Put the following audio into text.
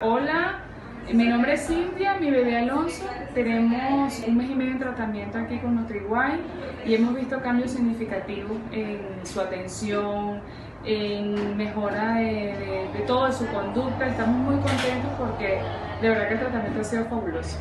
Hola, mi nombre es Cintia, mi bebé Alonso. Tenemos un mes y medio en tratamiento aquí con NutriWine y hemos visto cambios significativos en su atención, en mejora de, de, de todo, de su conducta. Estamos muy contentos porque de verdad que el tratamiento ha sido fabuloso.